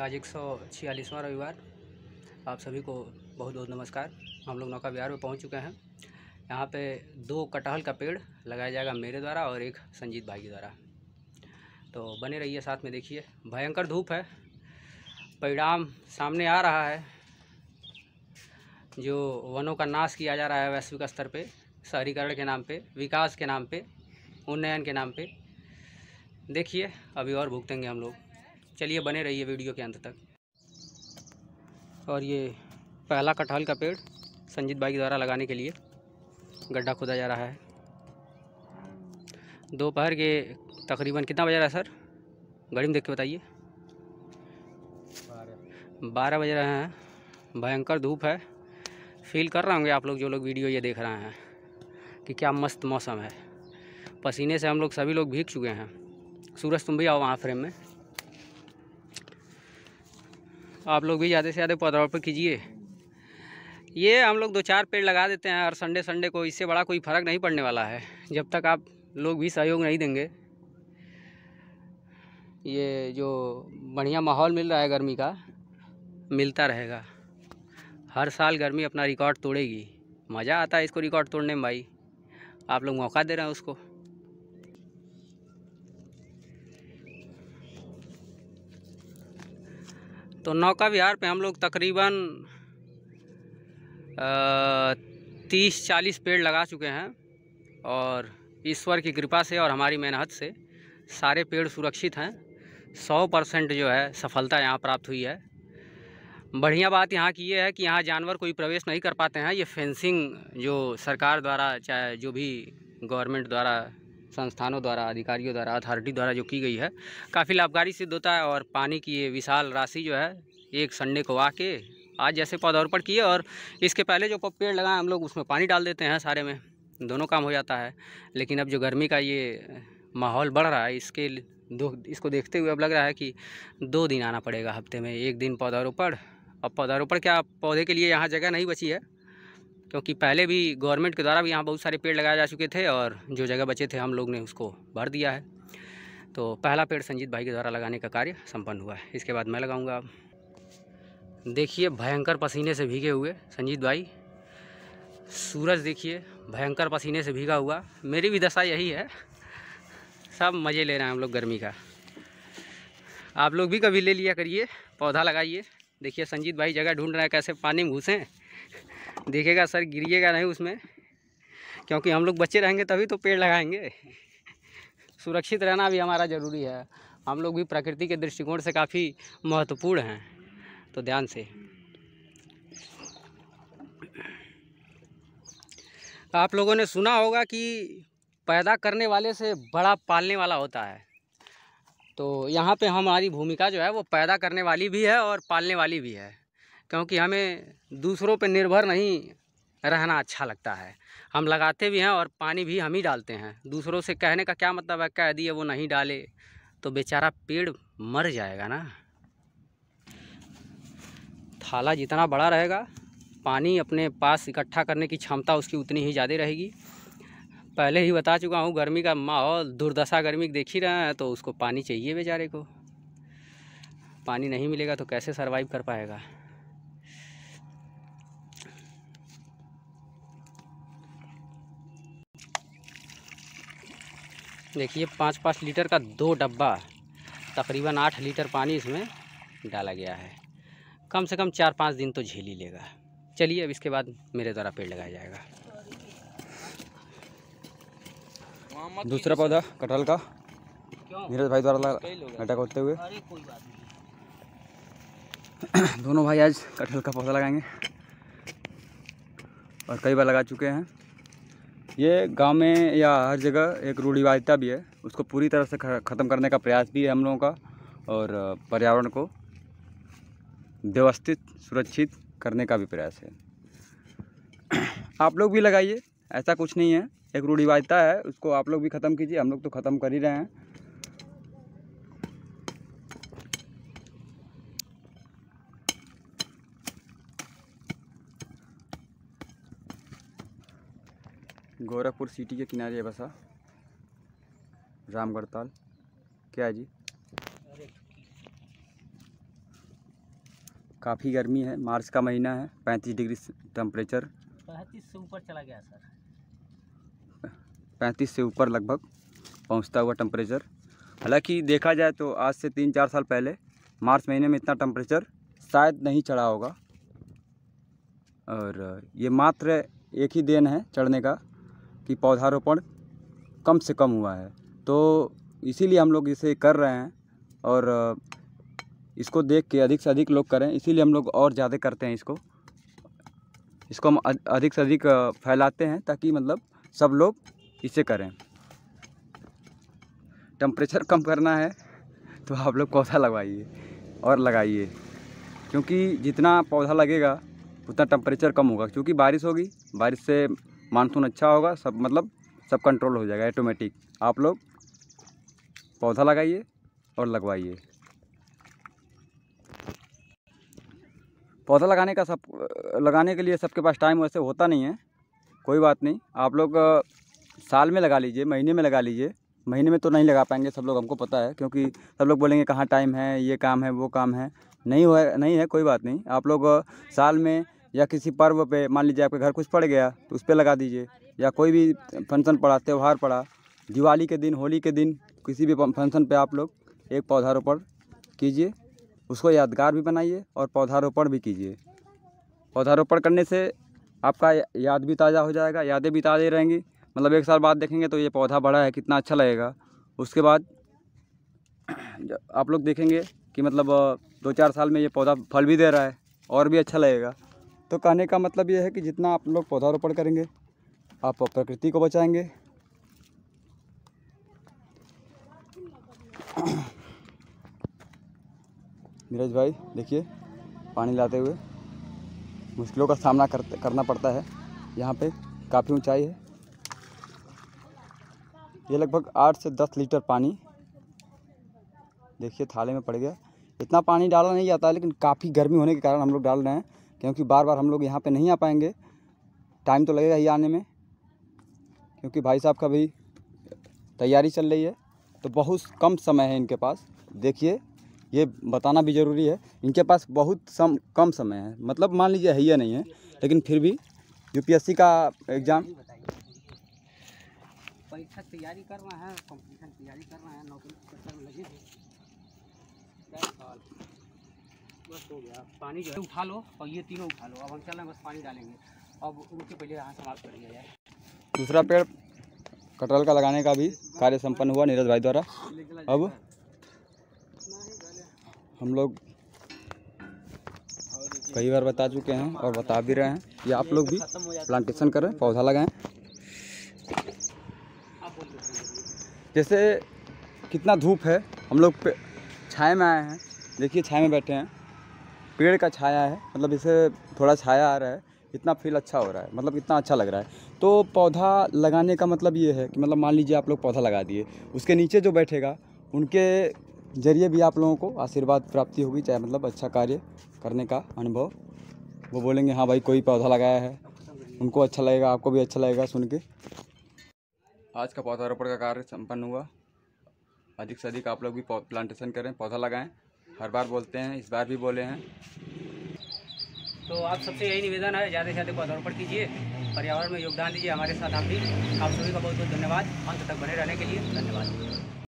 आज एक सौ छियालीसवां रविवार। आप सभी को बहुत बहुत नमस्कार। हम लोग नौका बिहार में पहुँच चुके हैं। यहाँ पे दो कटहल का पेड़ लगाया जाएगा मेरे द्वारा और एक संजीत भाई के द्वारा। तो बने रहिए साथ में, देखिए। भयंकर धूप है। परिणाम सामने आ रहा है। जो वनों का नाश किया जा रहा है वैश्विक स्तर पर शहरीकरण के नाम पर विकास के नाम पर उन्नयन के नाम पर देखिए, अभी और भुगतेंगे हम लोग। चलिए बने रहिए वीडियो के अंत तक। और ये पहला कटहल का पेड़ संजीत भाई द्वारा लगाने के लिए गड्ढा खोदा जा रहा है। दोपहर के तकरीबन कितना बजे रहा है सर? घड़ी में देख के बताइए। बारह बज रहे हैं। भयंकर धूप है। फील कर रहे होंगे आप लोग जो लोग वीडियो ये देख रहे हैं कि क्या मस्त मौसम है। पसीने से हम लोग सभी लोग भीग चुके हैं। सूरज तुम भी आओ वहाँ फ्रेम में। आप लोग भी ज़्यादा से ज़्यादा पौधारोपण कीजिए। ये हम लोग दो चार पेड़ लगा देते हैं हर संडे संडे को इससे बड़ा कोई फ़र्क नहीं पड़ने वाला है, जब तक आप लोग भी सहयोग नहीं देंगे। ये जो बढ़िया माहौल मिल रहा है गर्मी का, मिलता रहेगा। हर साल गर्मी अपना रिकॉर्ड तोड़ेगी। मज़ा आता है इसको रिकॉर्ड तोड़ने में भाई। आप लोग मौका दे रहे हैं उसको। तो नौका विहार पे हम लोग तकरीबन तीस चालीस पेड़ लगा चुके हैं और ईश्वर की कृपा से और हमारी मेहनत से सारे पेड़ सुरक्षित हैं। सौ परसेंट जो है सफलता यहाँ प्राप्त हुई है। बढ़िया बात यहाँ की ये यह है कि यहाँ जानवर कोई प्रवेश नहीं कर पाते हैं। ये फेंसिंग जो सरकार द्वारा चाहे जो भी गवर्नमेंट द्वारा संस्थानों द्वारा, अधिकारियों द्वारा, अथॉरिटी द्वारा जो की गई है, काफ़ी लाभकारी सिद्ध होता है और पानी की ये विशाल राशि जो है, एक संडे को आके आज जैसे पौधारोपण किए और इसके पहले जो पेड़ लगाए हम लोग उसमें पानी डाल देते हैं सारे में, दोनों काम हो जाता है। लेकिन अब जो गर्मी का ये माहौल बढ़ रहा है, इसके दो, इसको देखते हुए अब लग रहा है कि दो दिन आना पड़ेगा हफ़्ते में, एक दिन पौधारोपण। अब पौधारोपण क्या पौधे के लिए यहाँ जगह नहीं बची है? क्योंकि पहले भी गवर्नमेंट के द्वारा भी यहाँ बहुत सारे पेड़ लगाए जा चुके थे और जो जगह बचे थे हम लोग ने उसको भर दिया है। तो पहला पेड़ संजीत भाई के द्वारा लगाने का कार्य संपन्न हुआ है। इसके बाद मैं लगाऊँगा। अब देखिए, भयंकर पसीने से भीगे हुए संजीत भाई। सूरज देखिए, भयंकर पसीने से भीगा हुआ। मेरी भी दशा यही है। सब मज़े ले रहे हैं हम लोग गर्मी का। आप लोग भी कभी ले लिया करिए, पौधा लगाइए। देखिए, संजीत भाई जगह ढूंढ रहे हैं, कैसे पानी में घुसें। देखेगा सर, गिरिएगा नहीं उसमें, क्योंकि हम लोग बच्चे रहेंगे तभी तो पेड़ लगाएँगे। सुरक्षित रहना भी हमारा ज़रूरी है। हम लोग भी प्रकृति के दृष्टिकोण से काफ़ी महत्वपूर्ण हैं तो ध्यान से। आप लोगों ने सुना होगा कि पैदा करने वाले से बड़ा पालने वाला होता है। तो यहाँ पे हमारी भूमिका जो है वो पैदा करने वाली भी है और पालने वाली भी है। क्योंकि हमें दूसरों पर निर्भर नहीं रहना अच्छा लगता है। हम लगाते भी हैं और पानी भी हम ही डालते हैं। दूसरों से कहने का क्या मतलब है? कह दिए वो नहीं डाले तो बेचारा पेड़ मर जाएगा ना। थाला जितना बड़ा रहेगा, पानी अपने पास इकट्ठा करने की क्षमता उसकी उतनी ही ज़्यादा रहेगी। पहले ही बता चुका हूँ, गर्मी का माहौल, दुर्दशा गर्मी देख ही रहे हैं तो उसको पानी चाहिए बेचारे को। पानी नहीं मिलेगा तो कैसे सर्वाइव कर पाएगा? देखिए पाँच पाँच लीटर का दो डब्बा तकरीबन आठ लीटर पानी इसमें डाला गया है। कम से कम चार पाँच दिन तो झेल ही लेगा। चलिए अब इसके बाद मेरे द्वारा पेड़ लगाया जाएगा। दूसरा पौधा कटहल का। नीरज भाई द्वारा अटैक होते हुए। दोनों भाई आज कटहल का पौधा लगाएँगे। और कई बार लगा चुके हैं। ये गाँव में या हर जगह एक रूढ़िवादिता भी है। उसको पूरी तरह से ख़त्म करने का प्रयास भी है हम लोगों का और पर्यावरण को व्यवस्थित, सुरक्षित करने का भी प्रयास है। आप लोग भी लगाइए, ऐसा कुछ नहीं है। एक रूढ़िवादिता है, उसको आप लोग भी ख़त्म कीजिए। हम लोग तो ख़त्म कर ही रहे हैं। गोरखपुर सिटी के किनारे बसा। रामगढ़ ताल। क्या जी? काफ़ी गर्मी है मार्च का महीना है पैंतीस डिग्री टेम्परेचर पैंतीस से ऊपर चला गया सर। पैंतीस से ऊपर लगभग पहुँचता हुआ टेम्परेचर हालाँकि देखा जाए तो आज से तीन चार साल पहले मार्च महीने में इतना टेम्परेचर शायद नहीं चढ़ा होगा। और ये मात्र एक ही दिन है चढ़ने का। कि पौधारोपण कम से कम हुआ है। तो इसीलिए हम लोग इसे कर रहे हैं और इसको देख के अधिक से अधिक लोग करें। इसीलिए हम लोग और ज़्यादा करते हैं इसको। इसको हम अधिक से अधिक फैलाते हैं ताकि मतलब सब लोग इसे करें। टेम्परेचर कम करना है तो आप लोग पौधा लगवाइए और लगाइए। क्योंकि जितना पौधा लगेगा, उतना टेम्परेचर कम होगा। क्योंकि बारिश होगी, बारिश से मानसून अच्छा होगा, सब मतलब सब कंट्रोल हो जाएगा ऑटोमेटिक आप लोग पौधा लगाइए और लगवाइए। पौधा लगाने का सब, लगाने के लिए सबके पास टाइम वैसे होता नहीं है, कोई बात नहीं। आप लोग, साल में लगा लीजिए, महीने में लगा लीजिए। महीने में तो नहीं लगा पाएँगे, सब लोग हमको पता है, क्योंकि सब लोग बोलेंगे कहाँ टाइम है, ये काम है, वो काम है। नहीं हुआ, नहीं है, कोई बात नहीं। आप लोग, साल में या किसी पर्व पे मान लीजिए आपके घर कुछ पड़ गया तो उस पर लगा दीजिए। या कोई भी फ़ंक्शन पड़ा, त्यौहार पड़ा, दिवाली के दिन, होली के दिन, किसी भी फ़ंक्शन पे आप लोग एक पौधारोपण कीजिए, उसको यादगार भी बनाइए और पौधारोपण भी कीजिए। पौधारोपण करने से आपका याद भी ताज़ा हो जाएगा, यादें भी ताज़ा रहेंगी। मतलब एक साल बाद देखेंगे तो ये पौधा बड़ा है, कितना अच्छा लगेगा। उसके बाद आप लोग देखेंगे कि मतलब दो चार साल में ये पौधा फल भी दे रहा है और भी अच्छा लगेगा। तो कहने का मतलब ये है कि जितना आप लोग पौधारोपण करेंगे आप प्रकृति को बचाएँगे। नीरज भाई देखिए पानी लाते हुए मुश्किलों का सामना कर, करना पड़ता है। यहाँ पे काफ़ी ऊंचाई है। ये लगभग आठ से दस लीटर पानी देखिए थाले में पड़ गया। इतना पानी डाला नहीं जाता लेकिन काफ़ी गर्मी होने के कारण हम लोग डाल रहे हैं। क्योंकि बार बार हम लोग यहाँ पे नहीं आ पाएँगे। टाइम तो लगेगा ही आने में। क्योंकि भाई साहब का भी तैयारी चल रही है। तो बहुत कम समय है इनके पास। देखिए, ये बताना भी ज़रूरी है। इनके पास बहुत सम, कम समय है। मतलब मान लीजिए है या नहीं है, लेकिन फिर भी यूपीएससी का एग्ज़ाम परीक्षा तैयारी कर रहे हैं कंपटीशन तैयारी कर रहे हैं, नौकरी में लगे बस हो गया। पानी जो है, उठा लो और ये तीनों उठा लो। अब हम चल रहे बस पानी डालेंगे। अब उनके पहले यहाँ समाप्त कर लिया जाए दूसरा पेड़ कटहल का लगाने का भी कार्य संपन्न हुआ नीरज भाई द्वारा। अब हम लोग कई बार बता चुके हैं और बता भी रहे हैं कि आप लोग भी प्लांटेशन करें, पौधा लगाएँ। जैसे कितना धूप है, हम लोग छाए में आए हैं। देखिए, छाए में बैठे हैं। पेड़ का छाया है मतलब इसे थोड़ा छाया आ रहा है, इतना फील अच्छा हो रहा है मतलब इतना अच्छा लग रहा है। तो पौधा लगाने का मतलब ये है कि मतलब मान लीजिए आप लोग पौधा लगा दिए, उसके नीचे जो बैठेगा, उनके ज़रिए भी आप लोगों को आशीर्वाद प्राप्ति होगी, चाहे मतलब अच्छा कार्य करने का अनुभव। वो बोलेंगे हाँ भाई, कोई पौधा लगाया है, उनको अच्छा लगेगा, आपको भी अच्छा लगेगा, सुन के। आज का पौधारोपण का कार्य संपन्न हुआ। अधिक से अधिक आप लोग भी प्लांटेशन करें, पौधा लगाएँ। हर बार बोलते हैं, इस बार भी बोले हैं। तो आप सबसे यही निवेदन है, ज़्यादा से ज़्यादा पौधारोपण कीजिए, पर्यावरण में योगदान दीजिए हमारे साथ आप भी। आप सभी का बहुत बहुत धन्यवाद। अंत तक बने रहने के लिए धन्यवाद।